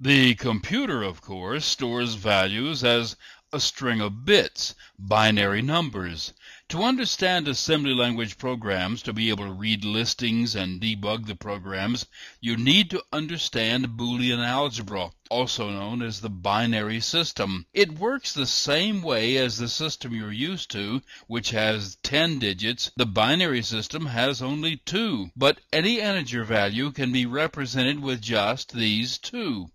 The computer, of course, stores values as a string of bits, binary numbers. To understand assembly language programs, to be able to read listings and debug the programs, you need to understand Boolean algebra, also known as the binary system. It works the same way as the system you're used to, which has 10 digits. The binary system has only 2, but any integer value can be represented with just these two.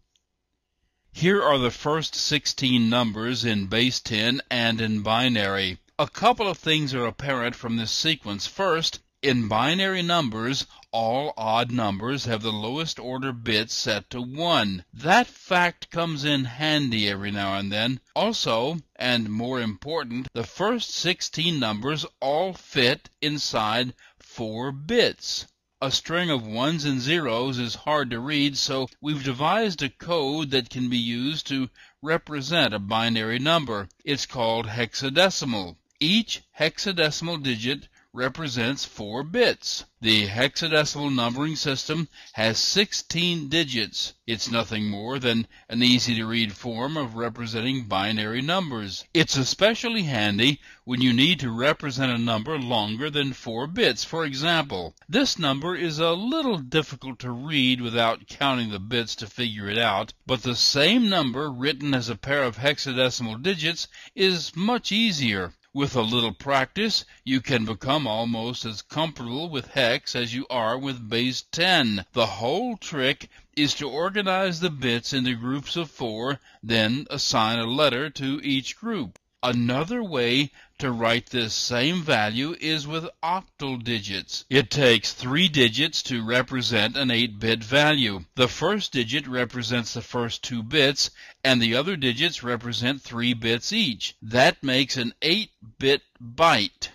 Here are the first 16 numbers in base 10 and in binary. A couple of things are apparent from this sequence. First, in binary numbers, all odd numbers have the lowest order bits set to 1. That fact comes in handy every now and then. Also, and more important, the first 16 numbers all fit inside 4 bits. A string of ones and zeros is hard to read, so we've devised a code that can be used to represent a binary number. It's called hexadecimal. Each hexadecimal digit represents 4 bits. The hexadecimal numbering system has 16 digits. It's nothing more than an easy to read form of representing binary numbers. It's especially handy when you need to represent a number longer than 4 bits. For example, this number is a little difficult to read without counting the bits to figure it out, but the same number written as a pair of hexadecimal digits is much easier. With a little practice, you can become almost as comfortable with hex as you are with base 10. The whole trick is to organize the bits into groups of four, then assign a letter to each group. Another way to write this same value is with octal digits. It takes three digits to represent an 8-bit value. The first digit represents the first two bits, and the other digits represent three bits each. That makes an 8-bit byte.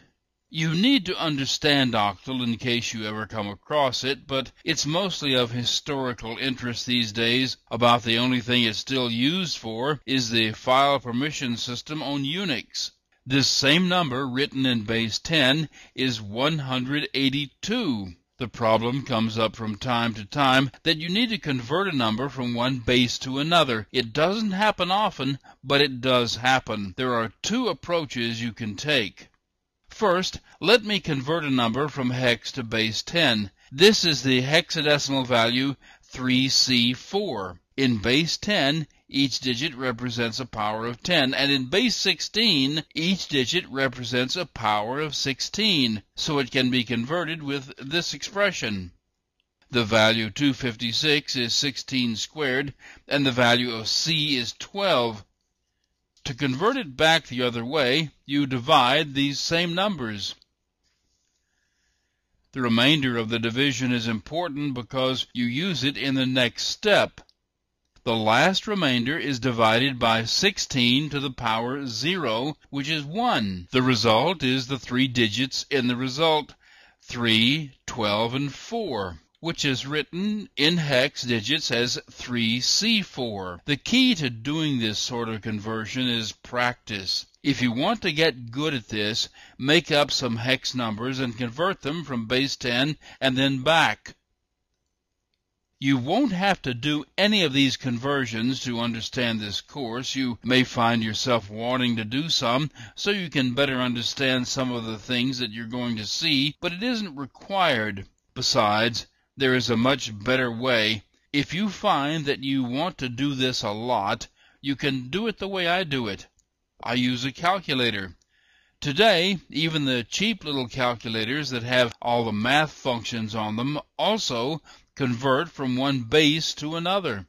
You need to understand octal in case you ever come across it, but it's mostly of historical interest these days. About the only thing it's still used for is the file permission system on Unix. This same number written in base 10 is 182. The problem comes up from time to time that you need to convert a number from one base to another. It doesn't happen often, but it does happen. There are two approaches you can take. First, let me convert a number from hex to base 10. This is the hexadecimal value 3C4. In base 10, each digit represents a power of 10, and in base 16, each digit represents a power of 16, so it can be converted with this expression. The value 256 is 16 squared, and the value of C is 12. To convert it back the other way, you divide these same numbers. The remainder of the division is important because you use it in the next step. The last remainder is divided by 16 to the power 0, which is 1. The result is the three digits in the result 3, 12, and 4 which is written in hex digits as 3C4. The key to doing this sort of conversion is practice. If you want to get good at this, make up some hex numbers and convert them from base 10 and then back. You won't have to do any of these conversions to understand this course. You may find yourself wanting to do some so you can better understand some of the things that you're going to see, but it isn't required. Besides, there is a much better way. If you find that you want to do this a lot, you can do it the way I do it. I use a calculator. Today, even the cheap little calculators that have all the math functions on them also convert from one base to another.